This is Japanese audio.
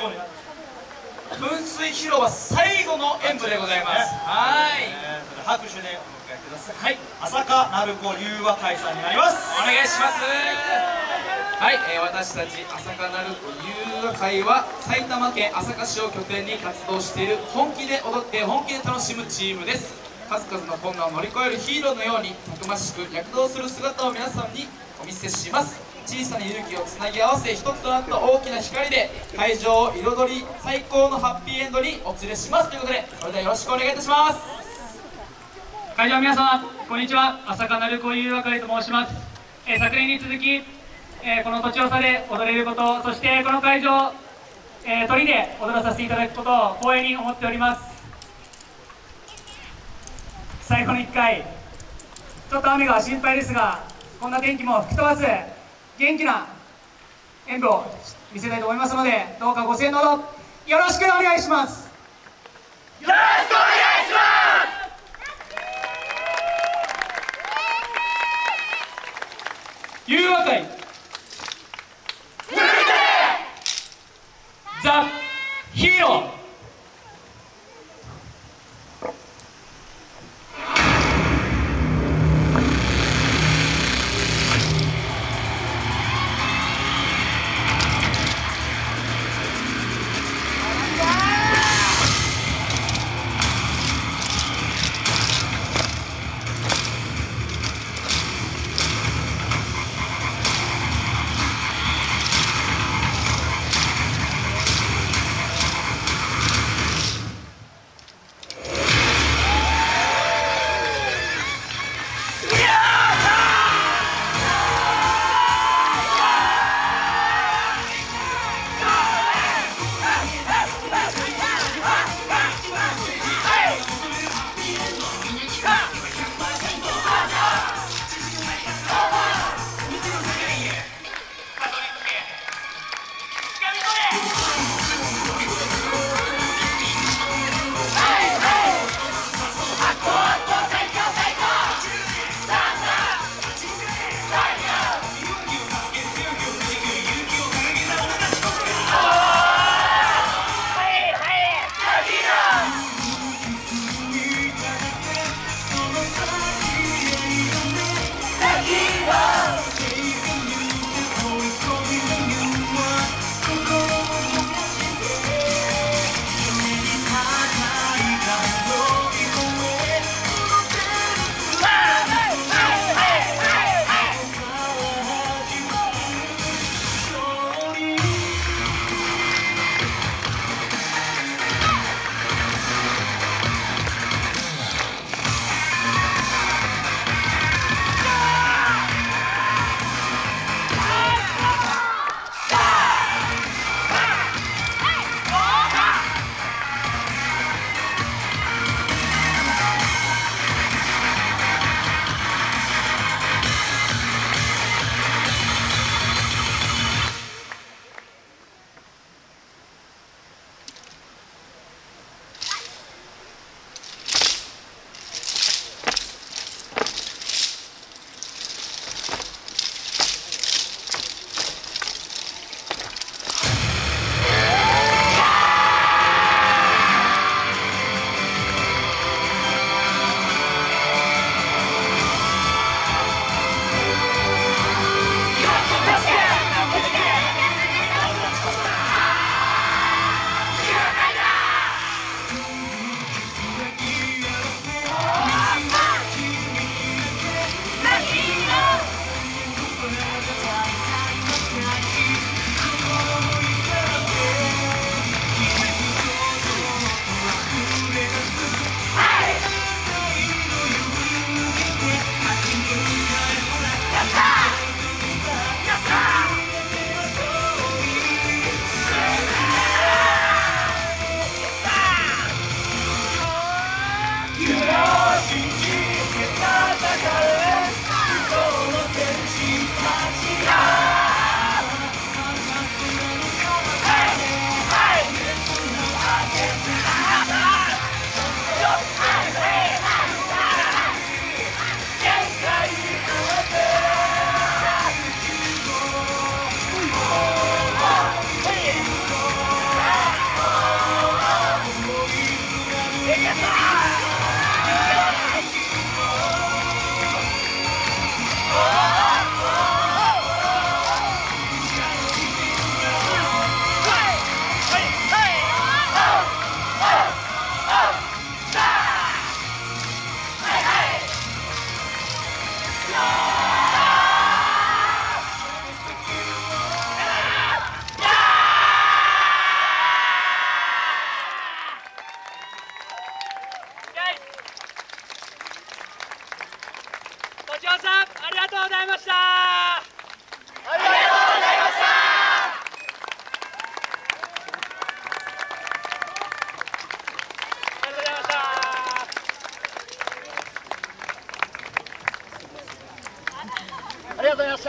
最後に。噴水広場最後の演舞でございます。はい。拍手でお迎えください。はい。朝香鳴子龍和会さんになります。お願いします。はい、えー私たち朝香なる優雅会は埼玉県朝霞市を拠点に活動している本気で踊って本気で楽しむチームです。数々の困難を乗り越えるヒーローのようにたくましく躍動する姿を皆さんにお見せします小さな勇気をつなぎ合わせ一つとなった大きな光で会場を彩り最高のハッピーエンドにお連れしますということでそれではよろしくお願いいたします。会場の皆様こんにちは。朝香鳴子優和会と申します、えー昨年に続き、えーこの土地長さで踊れることそしてこの会場、えー鳥で踊らさせていただくことを光栄に思っております。最後の1回ちょっと雨が心配ですがこんな天気も吹き飛ばず元気な演舞を見せたいと思いますのでどうかご声援のほどよろしくお願いします。優和会ザ・ヒーロー。ありがとうございました。ありがとうございました。